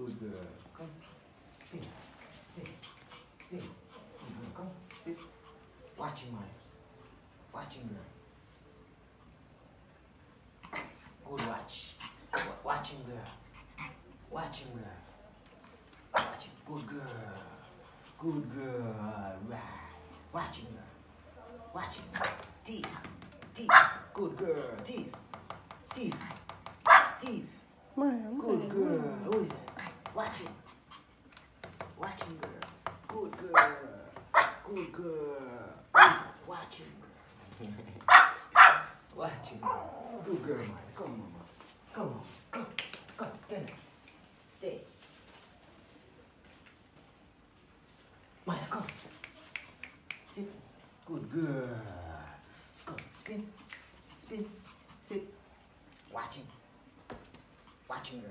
Good girl. Come. Stay. Stay. Stay. Good girl. Come. Sit. Watching my. Watching girl. Good watch. Watching girl. Watching girl. Watching. Good girl. Good girl. Right. Watching girl. Watching. Teeth. Teeth. Good girl. Teeth. Watching, watching girl. Good girl. Good girl. Watch watching girl. Watch girl. Good girl, Mike. Come on, Mama. Come on. Come. Come. Come. Stay. Maya, come. Sit. Good girl. Go. Spin. Spin. Sit. Watching. Watching girl.